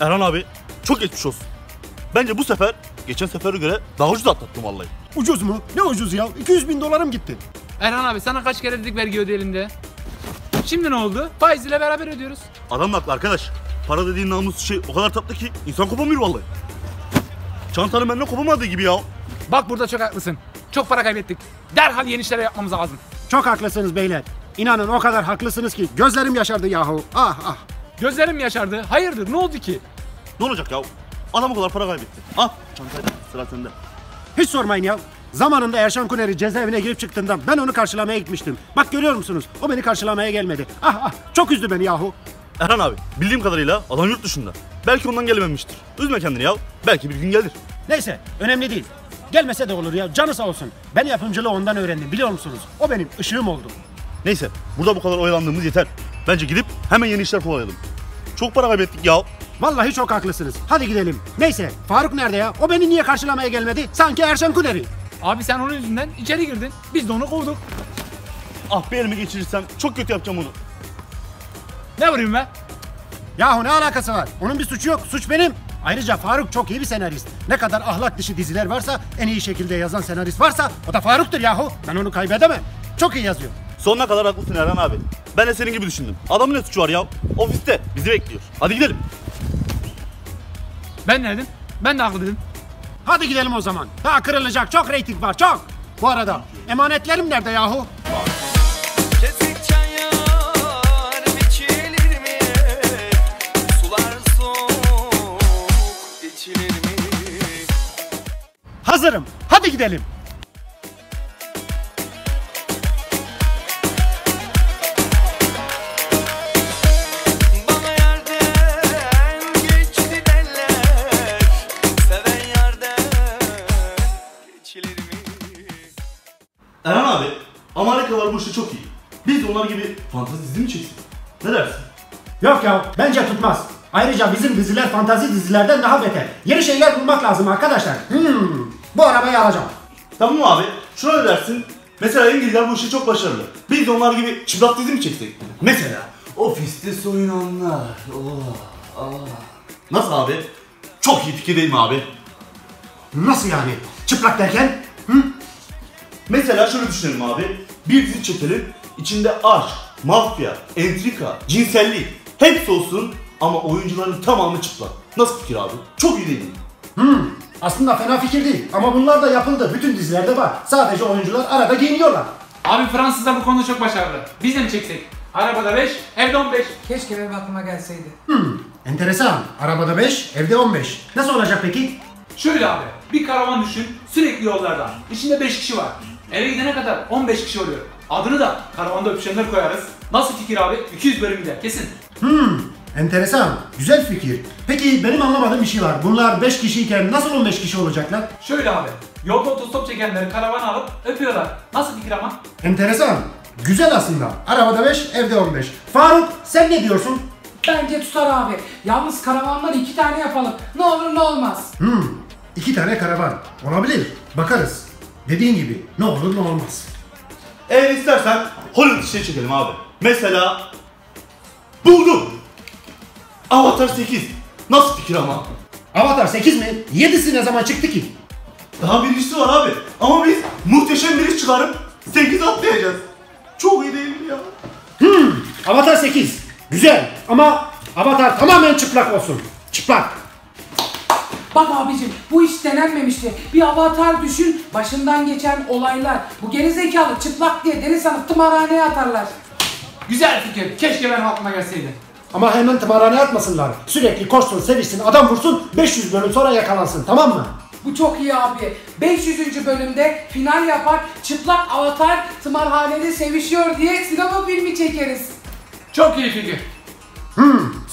Erhan abi çok geçmiş olsun. Bence bu sefer geçen sefere göre daha ucuz atlattım vallahi. Ucuz mu? Ne ucuz ya? 200 bin dolarım gitti. Erhan abi sana kaç kere dedik vergi ödeyelim diye. Şimdi ne oldu? Faiz ile beraber ödüyoruz. Adam da haklı arkadaş. Para dediğin namussuz şey o kadar tatlı ki insan kopamıyor vallahi. Çantanın benden kopamadığı gibi ya. Bak burada çok haklısın. Çok para kaybettik. Derhal yeni işler yapmamız lazım. Çok haklısınız beyler. İnanın o kadar haklısınız ki gözlerim yaşardı yahu. Ah ah. Gözlerim yaşardı. Hayırdır ne oldu ki? Ne olacak ya? Adam o kadar para kaybetti. Al çantayı da sıra sende. Hiç sormayın ya. Zamanında Erşan Kuneri cezaevine girip çıktığında ben onu karşılamaya gitmiştim. Bak görüyor musunuz? O beni karşılamaya gelmedi. Ah ah çok üzdü beni yahu. Erhan abi bildiğim kadarıyla adam yurt dışında. Belki ondan gelememiştir. Üzme kendini ya. Belki bir gün gelir. Neyse önemli değil. Gelmese de olur ya canı sağ olsun. Ben yapımcılığı ondan öğrendim biliyor musunuz? O benim ışığım oldu. Neyse burada bu kadar oyalandığımız yeter. Bence gidip hemen yeni işler kovalayalım. Çok para kaybettik ya. Vallahi çok haklısınız. Hadi gidelim. Neyse Faruk nerede ya? O beni niye karşılamaya gelmedi? Sanki Erşan Kuneri. Abi sen onun yüzünden içeri girdin. Biz de onu kovduk. Ah bir elime geçirirsem çok kötü yapacağım onu. Ne vurayım ben? Yahu ne alakası var? Onun bir suçu yok. Suç benim. Ayrıca Faruk çok iyi bir senarist. Ne kadar ahlak dışı diziler varsa, en iyi şekilde yazan senarist varsa o da Faruk'tur yahu. Ben onu kaybedemem. Çok iyi yazıyor. Sonuna kadar haklısın Erhan abi. Ben de senin gibi düşündüm. Adamın ne suçu var ya? Ofiste bizi bekliyor. Hadi gidelim. Ben ne dedim? Ben de haklı dedim. Hadi gidelim o zaman. Daha kırılacak çok reyting var çok. Bu arada emanetlerim nerede yahu? Hazırım. Hadi gidelim. Erhan abi, Amerikalılar bu işte çok iyi. Biz de onlar gibi fantezi dizi mi çeksin? Ne dersin? Yok ya bence tutmaz. Ayrıca bizim diziler fantazi dizilerden daha beter. Yeni şeyler bulmak lazım arkadaşlar. Hmm, bu arabayı alacağım. Tamam abi, şuna ne dersin? Mesela İngilizler bu işte çok başarılı. Biz de onlar gibi çıplak dizi mi çeksek? Mesela ofiste soyunanlar. Oh, ah. Nasıl abi? Çok iyi fikir değil mi abi? Nasıl yani? Çıplak derken? Mesela şöyle düşünelim abi. Bir dizi çekelim. İçinde aşk, mafya, entrika, cinsellik hepsi olsun ama oyuncuların tamamı çıplak. Nasıl fikir abi? Çok iyi değil mi? Aslında fena fikir değil ama bunlar da yapıldı. Bütün dizilerde var. Sadece oyuncular arada giyiniyorlar. Abi Fransızlar bu konuda çok başarılı. Biz de mi çeksek? Arabada 5, evde 15. Keşke benim aklıma gelseydi. Enteresan. Arabada 5, evde 15. Nasıl olacak peki? Şöyle abi, bir karavan düşün, sürekli yollarda. İçinde 5 kişi var. Eve gidene kadar 15 kişi oluyor. Adını da karavanda öpüşenler koyarız. Nasıl fikir abi? 200 bölüm gider kesin. Enteresan. Güzel fikir. Peki benim anlamadığım bir şey var. Bunlar 5 kişiyken nasıl 15 kişi olacaklar? Şöyle abi, yolda otostop çekenleri karavana alıp öpüyorlar. Nasıl fikir ama? Enteresan. Güzel aslında. Arabada 5, evde 15. Faruk sen ne diyorsun? Bence tutar abi. Yalnız karavanları iki tane yapalım. Ne olur ne olmaz. Hmm, iki tane karavan. Olabilir. Bakarız. Dediğin gibi ne olur ne olmaz. Eğer istersen Hollywood işleri çekelim abi. Mesela buldum. Avatar 8. Nasıl fikir ama? Avatar 8 mi? 7'si ne zaman çıktı ki? Daha birincisi var abi. Ama biz muhteşem bir iş çıkarıp 8 atlayacağız. Çok iyi değil mi ya? Avatar 8. Güzel ama Avatar tamamen çıplak olsun. Çıplak. Bak abicim bu hiç denenmemişti. Bir avatar düşün başından geçen olaylar. Bu gerizekalı çıplak diye deniz sanıp tımarhaneye atarlar. Güzel fikir. Keşke benim aklıma gelseydi. Ama hemen tımarhaneye atmasınlar. Sürekli koşsun, sevişsin, adam vursun, 500 bölüm sonra yakalansın tamam mı? Bu çok iyi abi. 500. bölümde final yapar çıplak avatar tımarhanede sevişiyor diye sinema filmi çekeriz. Çok iyi fikir.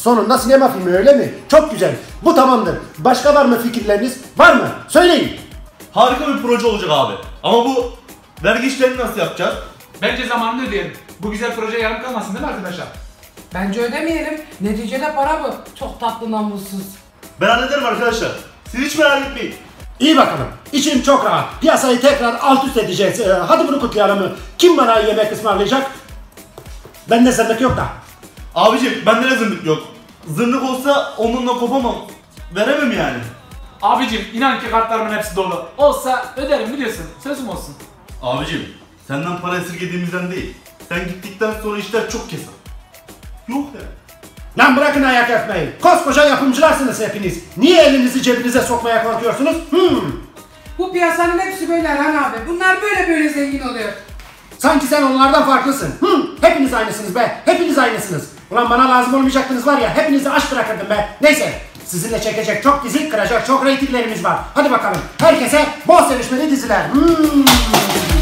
Sonunda sinema filmi öyle mi? Çok güzel. Bu tamamdır. Başka var mı fikirleriniz? Var mı? Söyleyin. Harika bir proje olacak abi. Ama bu vergi işlerini nasıl yapacağız? Bence zamanında ödeyelim. Bu güzel proje yarım kalmasın değil mi arkadaşlar? Bence ödemeyelim. Neticede para bu. Çok tatlı namussuz. Ben hallederim arkadaşlar. Siz hiç merak etmeyin. İyi bakalım. İçim çok rahat. Piyasayı tekrar alt üst edeceğiz. Ee, hadi bunu kutlayalım. Kim bana yemek ısmarlayacak? Bende zırnık yok da. Abicim bende ne yok. Zırnık olsa onunla kopamam. Veremem yani. Abicim inan ki kartlarımın hepsi dolu. Olsa öderim biliyorsun. Sözüm olsun. Abicim senden para esirgediğimizden değil. Sen gittikten sonra işler çok kesat. Yok ya. Lan bırakın ayak yapmayı. Koskoca yapımcılarsınız hepiniz. Niye elinizi cebinize sokmaya korkuyorsunuz? Hmm. Bu piyasanın hepsi böyle Erhan abi. Bunlar böyle böyle zengin oluyor. Sanki sen onlardan farklısın. Hmm. Hepiniz aynısınız be. Hepiniz aynısınız. Ulan bana lazım olmayacaktınız var ya hepinizi aç bırakırdım be. Neyse. Sizinle çekecek çok dizi, kıracak çok reytinglerimiz var. Hadi bakalım. Herkese bol sevişmeli diziler. Hmm.